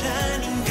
shining